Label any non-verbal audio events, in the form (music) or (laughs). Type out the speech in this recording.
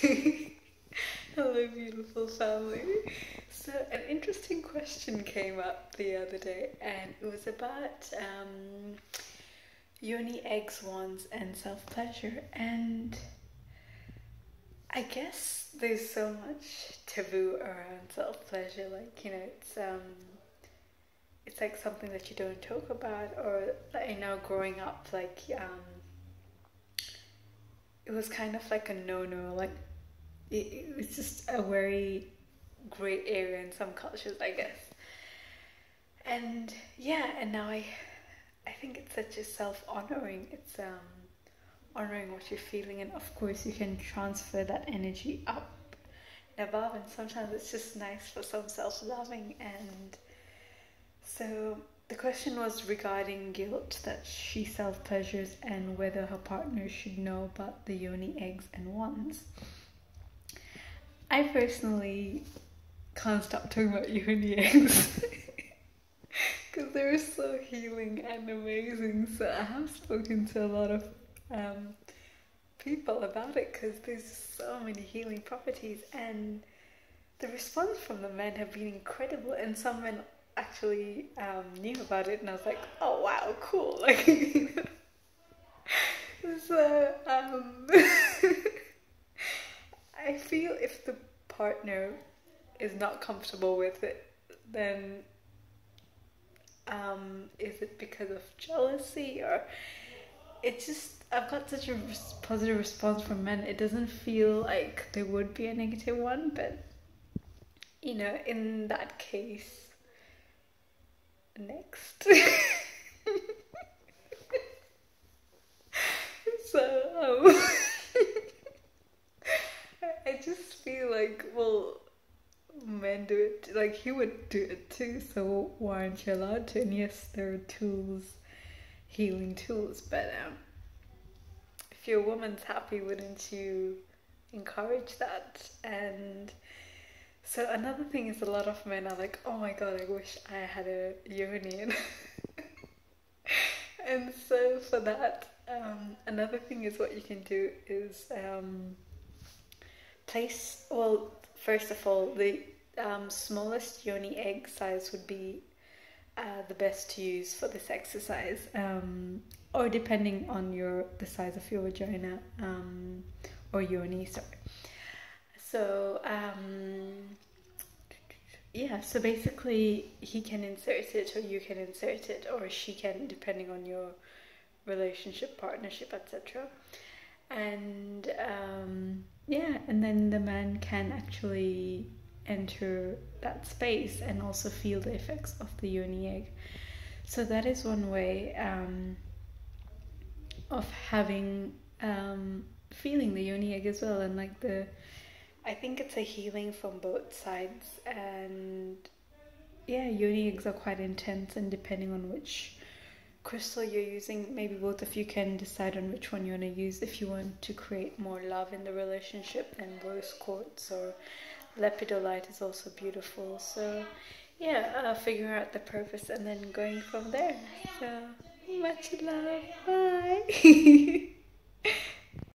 (laughs) Hello, beautiful family. So, an interesting question came up the other day, and it was about um, yoni eggs, wands, and self pleasure. And I guess there's so much taboo around self pleasure. Like, you know, it's um, it's like something that you don't talk about, or I know growing up, like um, was kind of like a no no. Like it, was just a very great area in some cultures, I guess. And yeah, and now I, I think it's such a self honoring. It's um, honoring what you're feeling, and of course you can transfer that energy up and above. And sometimes it's just nice for some self loving and so the question was regarding guilt that she self pleasures and whether her partner should know about the yoni eggs and wands. I personally can't stop talking about yoni eggs (laughs) because they're so healing and amazing. So I have spoken to a lot of um, people about it because there's so many healing properties and the response from the men have been incredible and some men actually um, knew about it, and I was like, oh wow, cool. (laughs) Like, (laughs) so um, (laughs) I feel if the partner is not comfortable with it, then um, is it because of jealousy or it's just I've got such a positive response from men. It doesn't feel like there would be a negative one, but you know, in that case, next. (laughs) so, um, (laughs) I just feel like, well, men do it, like he would do it too, so why aren't you allowed to? And yes, there are tools, healing tools, but um, if your woman's happy, wouldn't you encourage that? And so another thing is a lot of men are like, oh my god, I wish I had a union. (laughs) and so for that, um, another thing is what you can do is um, place, well, first of all, the um, smallest yoni egg size would be uh, the best to use for this exercise, um, or depending on your the size of your vagina um, or yoni. Sorry. So um, yeah, so basically he can insert it or you can insert it or she can depending on your relationship, partnership, etc. And um, yeah, and then the man can actually enter that space and also feel the effects of the yoni egg. So that is one way um, of having um, feeling the yoni egg as well and like the I think it's a healing from both sides, and yeah, yoni eggs are quite intense, and depending on which crystal you're using, maybe both of you can decide on which one you want to use if you want to create more love in the relationship. And rose quartz or lepidolite is also beautiful. So yeah, uh, figure out the purpose and then going from there. So much love. Bye. (laughs)